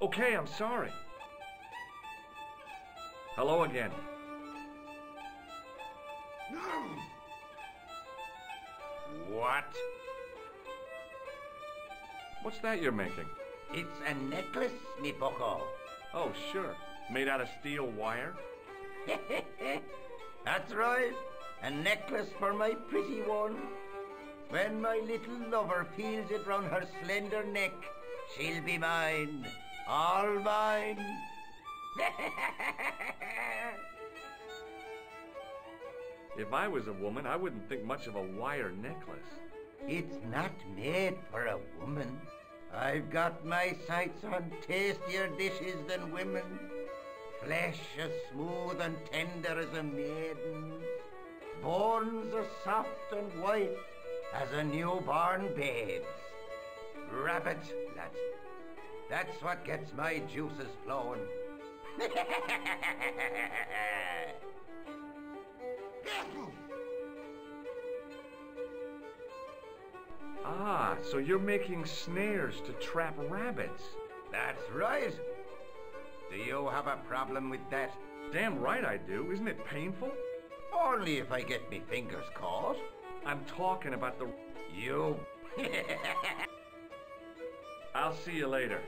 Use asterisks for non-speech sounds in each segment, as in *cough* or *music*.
Okay, I'm sorry. Hello again. What? What's that you're making? It's a necklace, bucko. Oh, sure. Made out of steel wire? *laughs* That's right. A necklace for my pretty one. When my little lover feels it round her slender neck, she'll be mine. All mine. *laughs* If I was a woman, I wouldn't think much of a wire necklace. It's not made for a woman. I've got my sights on tastier dishes than women. Flesh as smooth and tender as a maiden's. Bones as soft and white as a newborn babe's. Rabbit, lad. That's what gets my juices flowing. *laughs* Ah, so you're making snares to trap rabbits. That's right. Do you have a problem with that? Damn right I do. Isn't it painful? Only if I get me fingers caught. I'm talking about the. You. *laughs* I'll see you later.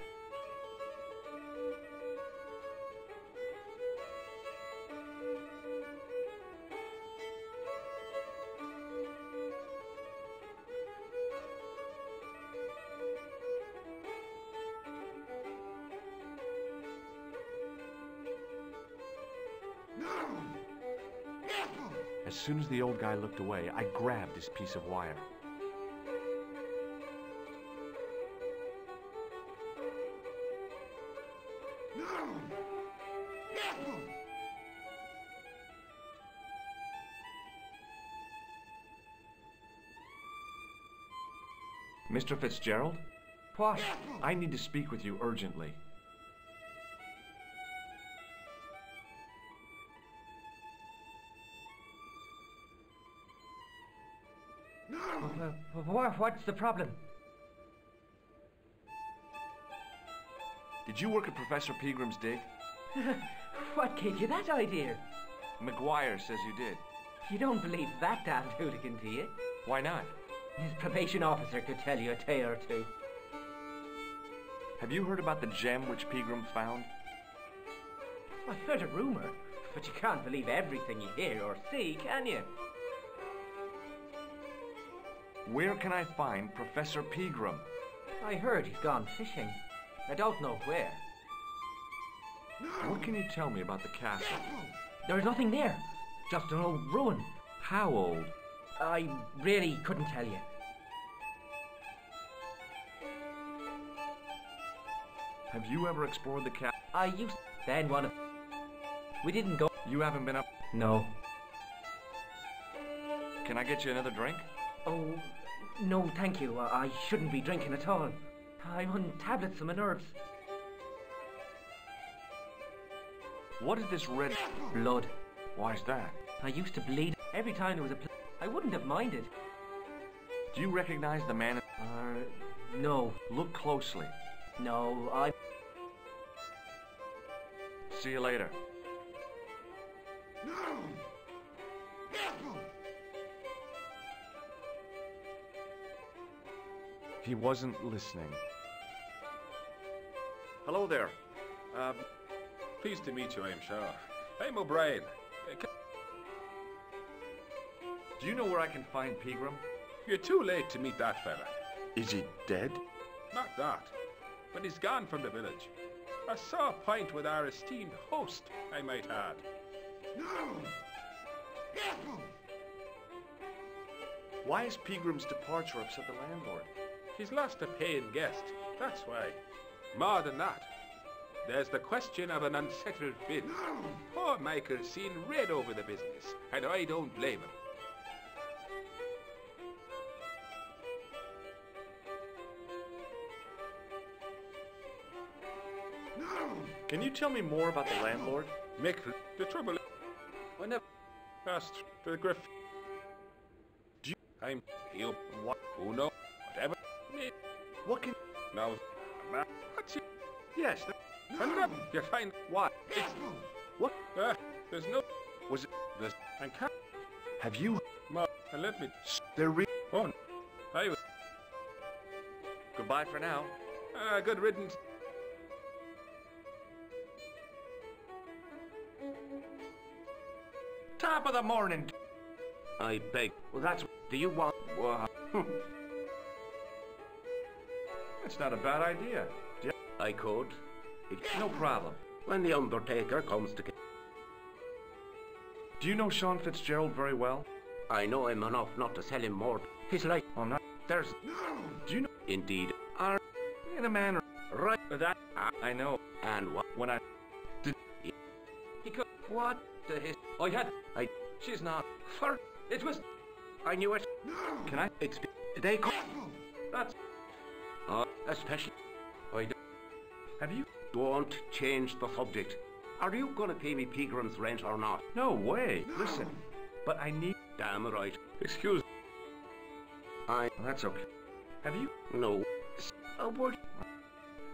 As soon as the old guy looked away, I grabbed his piece of wire. Mr. Fitzgerald? What? I need to speak with you urgently. Uh, what's the problem? Did you work at Professor Peagram's dig? *laughs* What gave you that idea? Maguire says you did. You don't believe that damned hooligan, do you? Why not? His probation officer could tell you a tale or two. Have you heard about the gem which Peagram found? I heard a rumor, but you can't believe everything you hear or see, can you? Where can I find Professor Peagram? I heard he's gone fishing. I don't know where. What can you tell me about the castle? There's nothing there, just an old ruin. How old? I really couldn't tell you. Have you ever explored the castle? I used to. then one of. We didn't go. You haven't been up. No. Can I get you another drink? Oh, no, thank you. I I shouldn't be drinking at all. I'm on tablets for my nerves. What is this red Blood. Why is that? I used to bleed every time there was a. Pl- I wouldn't have minded. Do you recognize the man? Uh, no, Look closely. no, I. See you later. He wasn't listening. Hello there. Um, pleased to meet you, I'm sure. I'm O'Brien. Uh, Do you know where I can find Peagram? You're too late to meet that fella. Is he dead? Not that. But he's gone from the village. I saw a pint with our esteemed host, I might add. No! *gasps* Why is Peagram's departure upset the landlord? He's lost a paying guest, that's why. More than that, there's the question of an unsettled bill. Poor Michael's seen red over the business, and I don't blame him. Can you tell me more about the landlord? Mick, the trouble is, I never asked the Griff. Do you- I'm you. What? Who knows? What can? What's. Yes. up, you find What? it's What? uh, there's no Was it? there's and can't Have you? ma and let me They're re- on. I was Goodbye for now. ah good riddance. Top of the morning. I beg. Well, that's. Do you want. Wha- *laughs* That's not a bad idea. I could. It- No problem. When the Undertaker comes to. Do you know Sean Fitzgerald very well? I know him enough not to sell him more. He's like. Oh, not. There's. Do you know? Indeed. Are. In a manner... Right. That. I know. And what? When I. Did... He could. What the his. I had. I. She's not. For. It was. I knew it. No. Can I? Exp- they come. Especially. I d- Have you? don't change the subject. Are you gonna pay me Peagram's rent or not? No way. Listen. But I need. Damn right. Excuse. Me. I. That's okay. Have you? No. A word.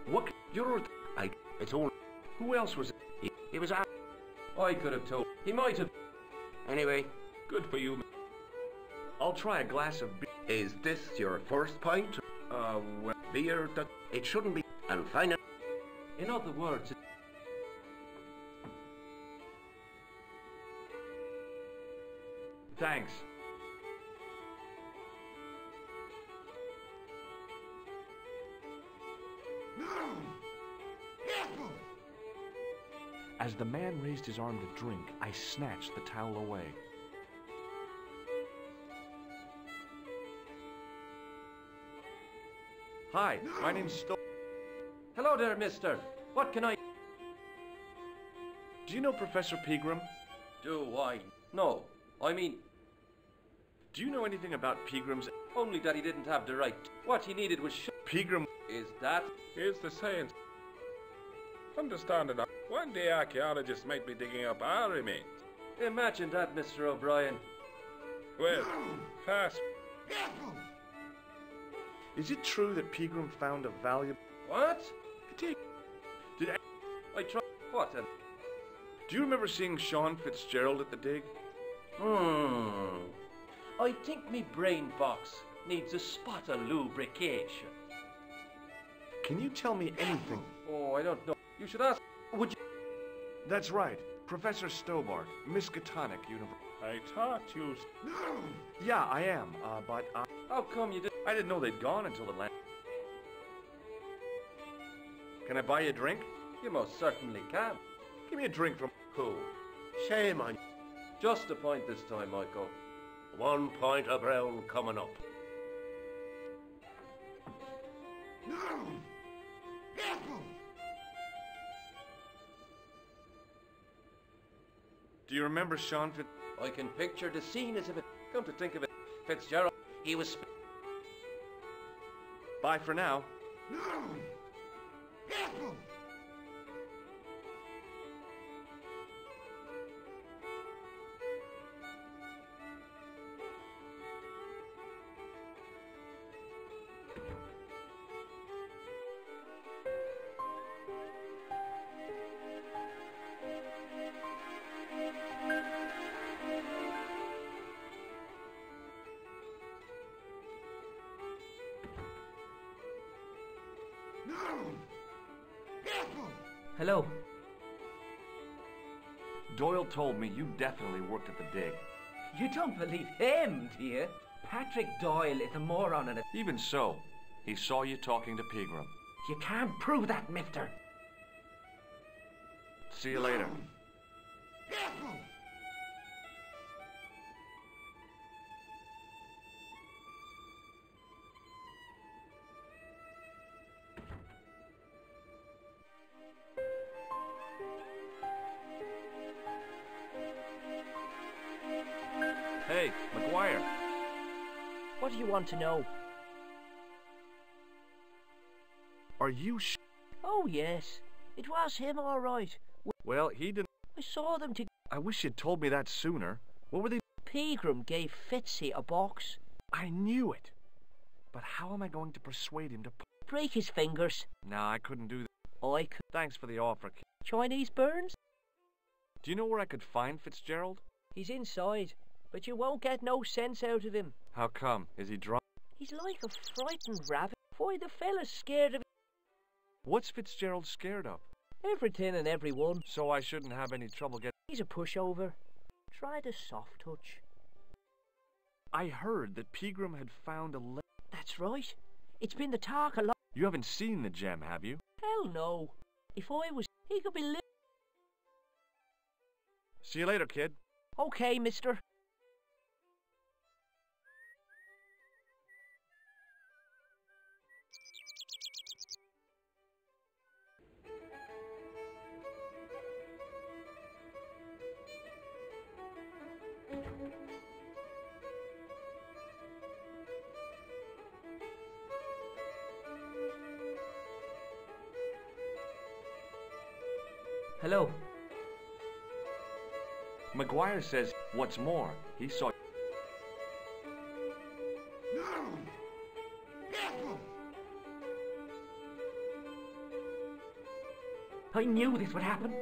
What? You're. I. It's all. Who else was it? He was out. I could have told. He might have. Anyway, Good for you. I'll try a glass of beer. is this your first pint? Beer that it shouldn't be. And finally. In other words, thanks. As the man raised his arm to drink, I snatched the towel away. Hi, my name's Sto. Hello there, mister. What can I Do you know Professor Peagram? do? I. No. I mean, Do you know anything about Peagram's? only that he didn't have the right. What he needed was sh- Peagram. Is that? Here's the science. Understand it. One day archaeologists might be digging up our remains. Imagine that, Mr. O'Brien. Well, fast. Is it true that Peagram found a valuable? What? Did I, I try. What? Do you remember seeing Sean Fitzgerald at the dig? Hmm. I think me brain box needs a spot of lubrication. Can you tell me anything? Oh, I don't know. You should ask. Would you? That's right, Professor Stobbart, Miskatonic University. I thought you. Yeah, I am. Uh, but uh, How come you did? I didn't know they'd gone until the land. Can I buy you a drink? You most certainly can. Give me a drink from. Who? Shame on you. Just a point this time, Michael. One point of brown coming up. No! Do you remember Sean? I can picture the scene as if it. Come to think of it, Fitzgerald. He was. Bye for now. Hello. Doyle told me you definitely worked at the dig. You don't believe him, do you? Patrick Doyle is a moron and a. Even so, he saw you talking to Peagram. You can't prove that, mister. See you later. Hey, Maguire. What do you want to know? Are you sh- Oh, yes. It was him, all right. Well, he didn't. I saw them to... I wish you'd told me that sooner. What were they? Peagram gave Fitzy a box. I knew it. But how am I going to persuade him to? Break his fingers. nah, I couldn't do that. I could. Thanks for the offer, kid. Chinese burns? Do you know where I could find Fitzgerald? He's inside, but you won't get no sense out of him. How come? Is he drunk? He's like a frightened rabbit. Why, the fella's scared of What's Fitzgerald scared of? everything and everyone. So I shouldn't have any trouble getting. He's a pushover. Try the soft touch. I heard that Peagram had found a. Le- That's right. It's been the talk a lot. you haven't seen the gem, have you? Hell no. If I was, he could be li- See you later, kid. Okay, mister. Hello. Maguire says, what's more, he saw. I knew this would happen.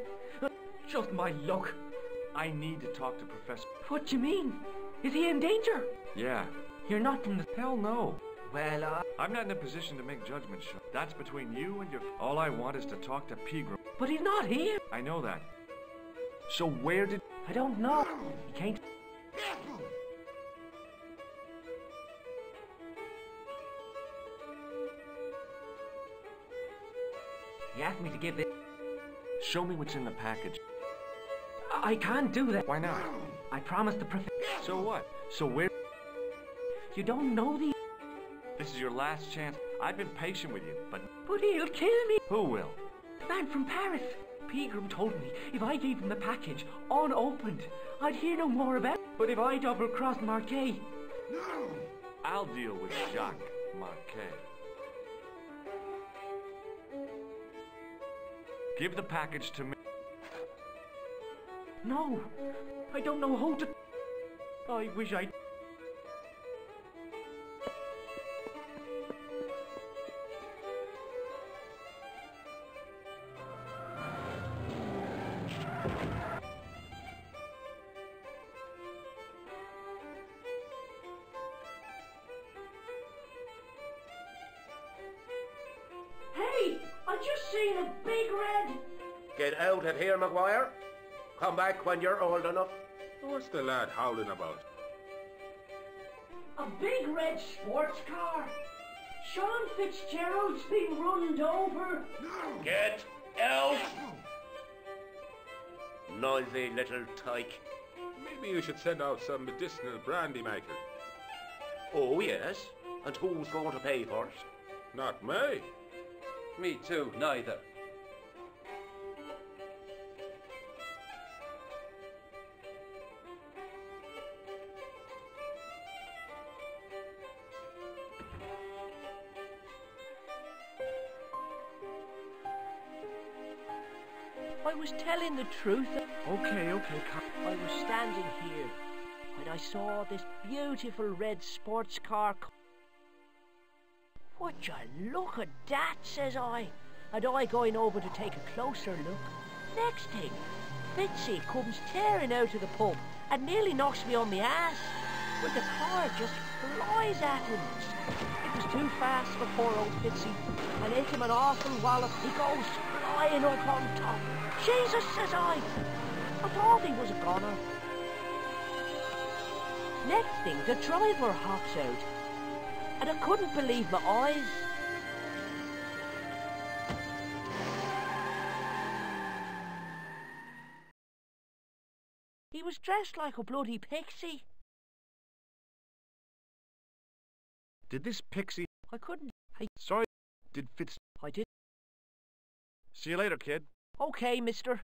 Just my luck. I need to talk to Professor. What do you mean? Is he in danger? Yeah. You're not from the. Hell no. Well, uh. I'm not in a position to make judgments. Sean. That's between you and your. All I want is to talk to Peagram. But he's not here. I know that. So where did? I don't know. He can't. He asked me to give this. Show me what's in the package. I I can't do that. Why not? I promised the prof. So what? So where? You don't know the. This is your last chance. I've been patient with you, but But he'll kill me. who will? The man from Paris. Peagram told me if I gave him the package unopened, I'd hear no more about it. But if I double crossed Marquet, No! I'll deal with Jacques Marquet. Give the package to me. no, I don't know how to. I wish I. Come back when you're old enough. What's the lad howling about? A big red sports car. Sean Fitzgerald's been runned over. Get out! Noisy little tyke. Maybe you should send out some medicinal brandy maker. Oh, yes. And who's going to pay for it? Not me. Me too, neither. I was telling the truth. Okay, okay. I was standing here when I saw this beautiful red sports car. Would you look at that, says I. And I going over to take a closer look. Next thing, Fitzy comes tearing out of the pub and nearly knocks me on the ass. But the car just flies at him. It was too fast for poor old Fitzy. And hit him an awful wallop. He goes flying up on top. Jesus, says I. I thought he was a goner. Next thing, the driver hops out. And I couldn't believe my eyes. He was dressed like a bloody pixie. Did this pixie? I couldn't. I, Sorry. Did Fitz? See you later, kid. Okay, mister.